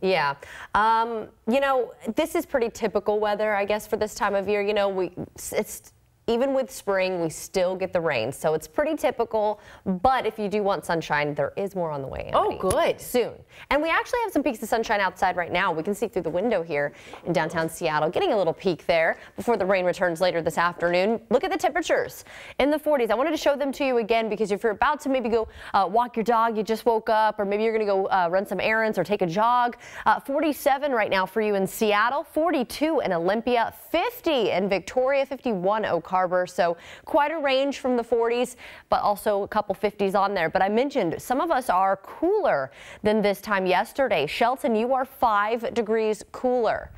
Yeah. Um, you know, this is pretty typical weather, I guess, for this time of year. You know, we it's even with spring, we still get the rain. So it's pretty typical. But if you do want sunshine, there is more on the way. Oh, good. Soon. And we actually have some peeks of sunshine outside right now. We can see through the window here in downtown Seattle, getting a little peek there before the rain returns later this afternoon. Look at the temperatures in the 40s. I wanted to show them to you again because if you're about to maybe go uh, walk your dog, you just woke up, or maybe you're going to go uh, run some errands or take a jog. Uh, 47 right now for you in Seattle, 42 in Olympia, 50 in Victoria, 51 Oak Harbor. So quite a range from the 40s, but also a couple 50s on there. But I mentioned some of us are cooler than this time yesterday. Shelton, you are five degrees cooler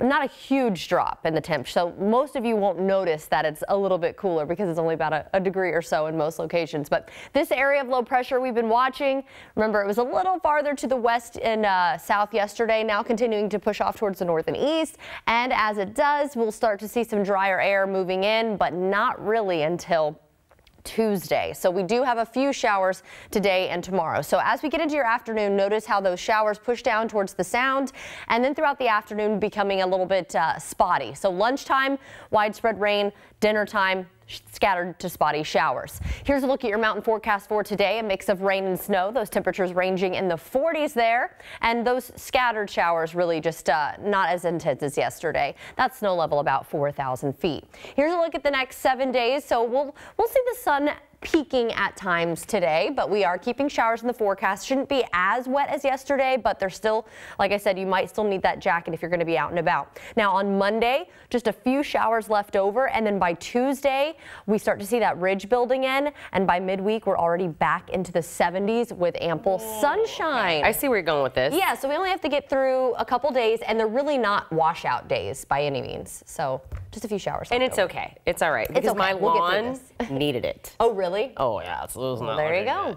not a huge drop in the temp. So most of you won't notice that it's a little bit cooler because it's only about a, a, degree or so in most locations. But this area of low pressure we've been watching, remember it was a little farther to the west and uh, south yesterday, now continuing to push off towards the north and east. And as it does, we'll start to see some drier air moving in, but not really until Tuesday. So we do have a few showers today and tomorrow. So as we get into your afternoon, notice how those showers push down towards the sound and then throughout the afternoon becoming a little bit uh, spotty. So lunchtime, widespread rain, dinner time, scattered to spotty showers. Here's a look at your mountain forecast for today. A mix of rain and snow. Those temperatures ranging in the 40s there. And those scattered showers really just uh, not as intense as yesterday. That snow level about 4,000 feet. Here's a look at the next seven days. So we'll, we'll see the sun peeking at times today, but we are keeping showers in the forecast. Shouldn't be as wet as yesterday, but they're still, like I said, you might still need that jacket if you're going to be out and about. Now on Monday, just a few showers left over, and then by Tuesday, we start to see that ridge building in, and by midweek, we're already back into the 70s with ample sunshine. I see where you're going with this. Yeah, so we only have to get through a couple days, and they're really not washout days by any means. So just a few showers. And it's over. okay. It's all right because okay. my we'll lawn needed it. Oh, really? Oh, yeah. It's, well, there you go.